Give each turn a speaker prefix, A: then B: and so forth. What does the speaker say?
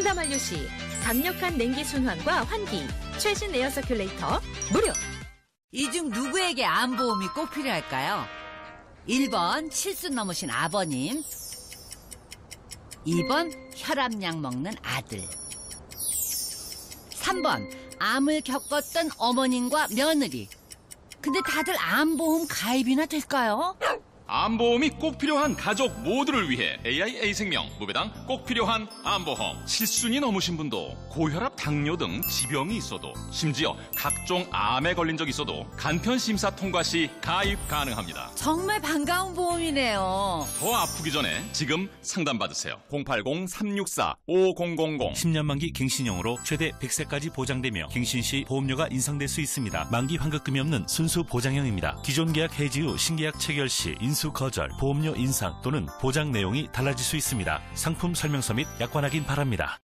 A: 상담 완료 시 강력한 냉기 순환과 환기, 최신 에어 서큘레이터 무료.
B: 이 중 누구에게 암보험이 꼭 필요할까요? 1번 칠순 넘으신 아버님 2번 혈압약 먹는 아들 3번 암을 겪었던 어머님과 며느리 근데 다들 암보험 가입이나 될까요?
C: 암보험이 꼭 필요한 가족 모두를 위해 AIA 생명 무배당 꼭 필요한 암보험 칠순이 넘으신 분도 고혈압, 당뇨 등 지병이 있어도 심지어 각종 암에 걸린 적 있어도 간편 심사 통과 시 가입 가능합니다.
B: 정말 반가운 보험 이네요
C: 더 아프기 전에 지금 상담 받으세요. 080-364-5000
D: 10년 만기 갱신형으로 최대 100세까지 보장되며 갱신 시 보험료가 인상될 수 있습니다. 만기 환급금이 없는 순수 보장형입니다. 기존 계약 해지 후 신계약 체결 시 인수 거절, 보험료 인상 또는 보장 내용이 달라질 수 있습니다. 상품 설명서 및 약관 확인 바랍니다.